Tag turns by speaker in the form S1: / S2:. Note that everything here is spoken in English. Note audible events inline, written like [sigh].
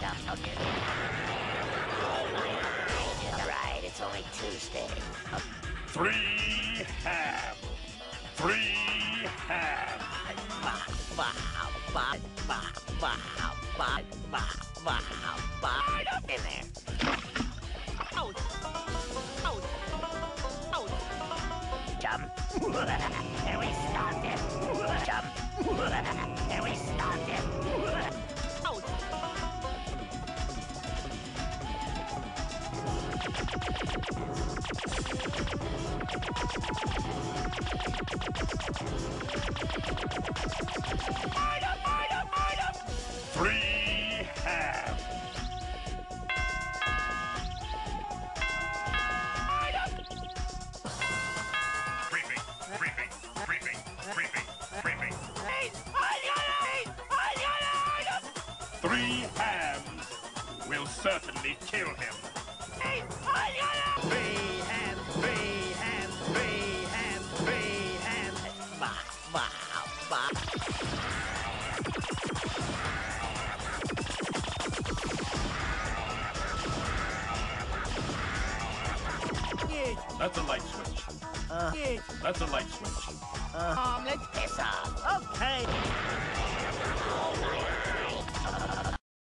S1: talking. Alright, it's only Tuesday.
S2: Three ham. Three ham.
S1: In [laughs] there.
S3: Ouch! Ouch! Ouch!
S1: Jump. and we
S2: Three hams will certainly kill him.
S4: Three hands, three hands, three hands, three hands.
S2: That's a light switch. Uh, That's a light switch.
S1: Um, let's piss off.
S4: Okay.